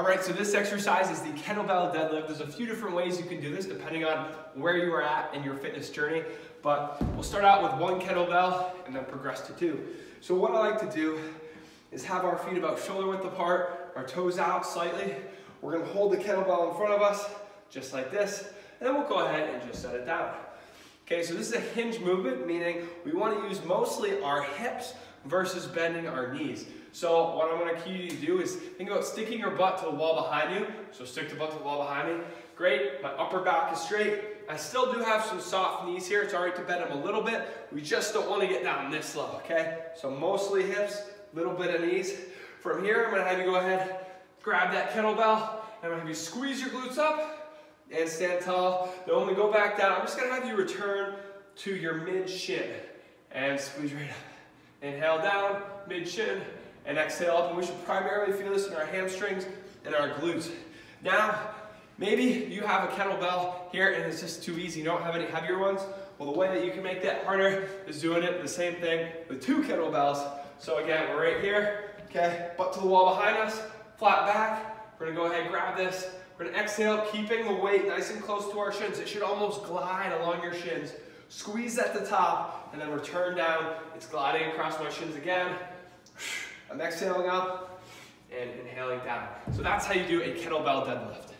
All right, so this exercise is the kettlebell deadlift. There's a few different ways you can do this depending on where you are at in your fitness journey, but we'll start out with one kettlebell and then progress to two. So what I like to do is have our feet about shoulder width apart, our toes out slightly. We're gonna hold the kettlebell in front of us, just like this, and then we'll go ahead and just set it down. Okay, so this is a hinge movement, meaning we wanna use mostly our hips versus bending our knees. So what I'm gonna key you to do is think about sticking your butt to the wall behind you. So stick the butt to the wall behind me. Great, my upper back is straight. I still do have some soft knees here. It's all right to bend them a little bit. We just don't wanna get down this low, okay? So mostly hips, little bit of knees. From here, I'm gonna have you go ahead, grab that kettlebell, and I'm gonna have you squeeze your glutes up and stand tall. Then when we go back down, I'm just gonna have you return to your mid shin and squeeze right up. Inhale down, mid shin, and exhale up. And we should primarily feel this in our hamstrings and our glutes. Now, maybe you have a kettlebell here and it's just too easy. You don't have any heavier ones. Well, the way that you can make that harder is doing it the same thing with two kettlebells. So again, we're right here, okay? Butt to the wall behind us, flat back. We're gonna go ahead grab this. We're gonna exhale, keeping the weight nice and close to our shins. It should almost glide along your shins. Squeeze at the top, and then return down. It's gliding across my shins again. I'm exhaling up and inhaling down. So that's how you do a kettlebell deadlift.